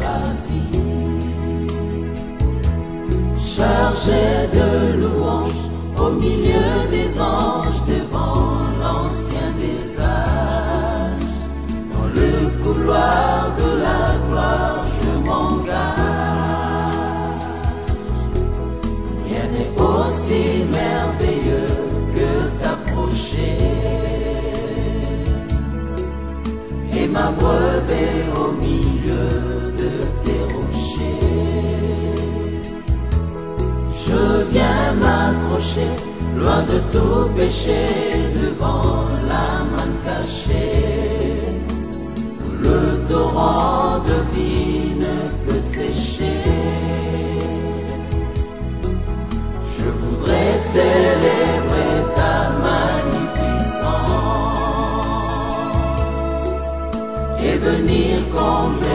la vie, chargé de louanges au milieu des anges devant l'ancien des âges. Dans le couloir de la gloire, je m'engage. Rien n'est aussi merveilleux que t'approcher. Et m'abreuver au milieu Je viens m'accrocher loin de tout péché devant la main cachée le torrent de vie ne peut sécher. Je voudrais célébrer ta magnificence et venir combler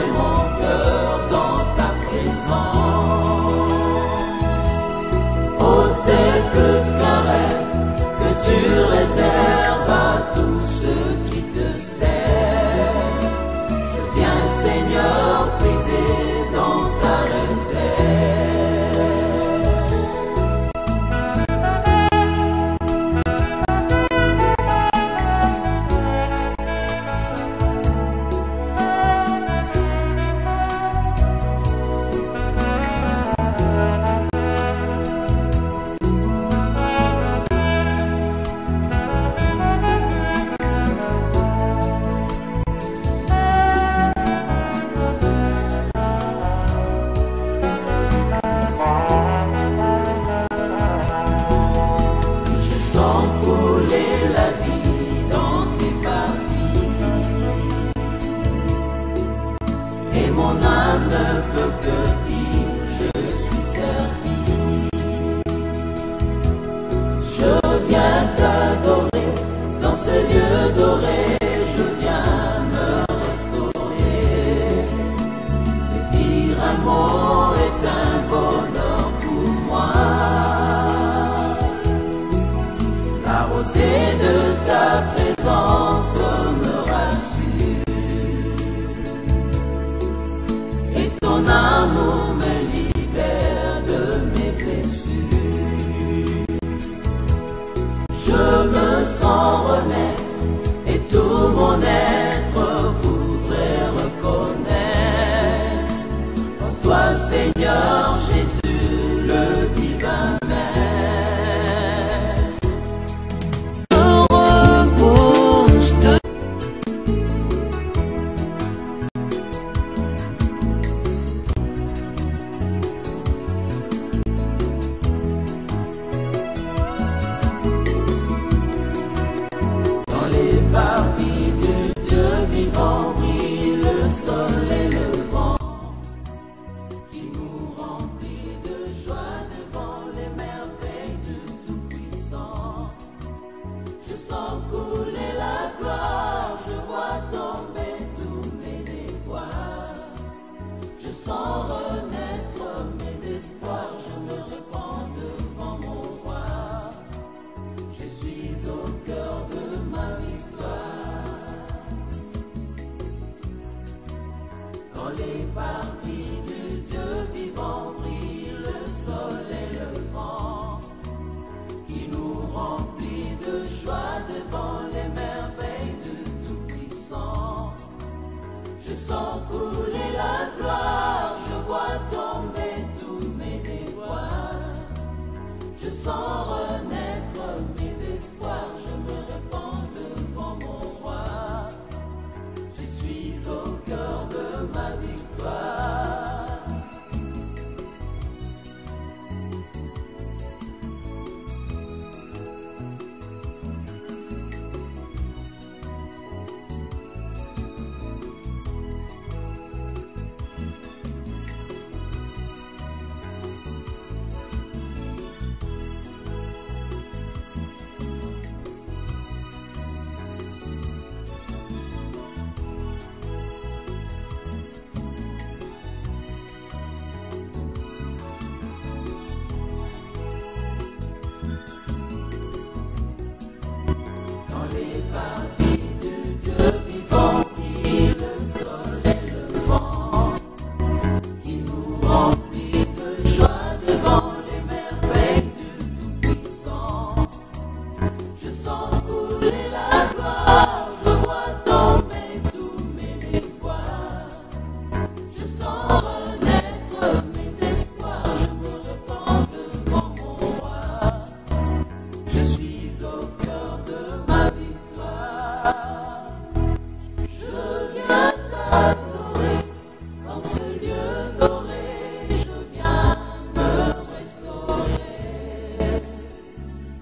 plus qu'un que tu réserves Ne peut que dire je suis servi. Je viens t'adorer dans ce lieu doré. Je viens me restaurer. Te dire un mot est un bonheur pour moi. La rosée de ta présence. je me sens renaître. Les parvis du Dieu vivant brille le sol et le vent, qui nous remplit de joie devant les merveilles du Tout-Puissant. Je sens Je viens d'adorer dans ce lieu doré, je viens me restaurer.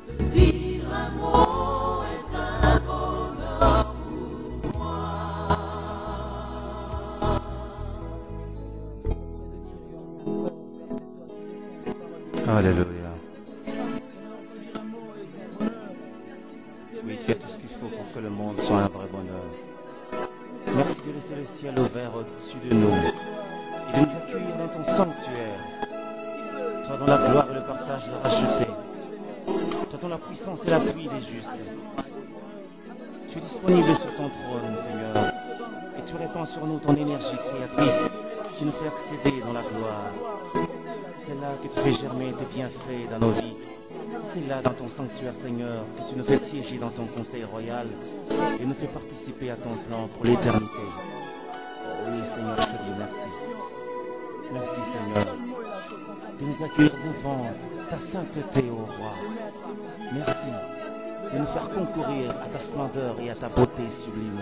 Te dire un mot est un bonheur pour moi. Alléluia le monde soit un vrai bonheur. Merci de laisser le ciel ouvert au-dessus de nous et de nous accueillir dans ton sanctuaire. Toi dont la gloire et le partage de racheté. Toi dont la puissance et l'appui des justes. Tu es disponible sur ton trône, Seigneur. Et tu répands sur nous ton énergie créatrice qui nous fait accéder dans la gloire. C'est là que tu fais germer tes bienfaits dans nos vies. C'est là, dans ton sanctuaire, Seigneur, que tu nous fais siéger dans ton conseil royal et nous fais participer à ton plan pour l'éternité. Oh oui, Seigneur, je te dis merci. Merci, Seigneur, de nous accueillir devant ta sainteté, ô roi. Merci de nous faire concourir à ta splendeur et à ta beauté sublime.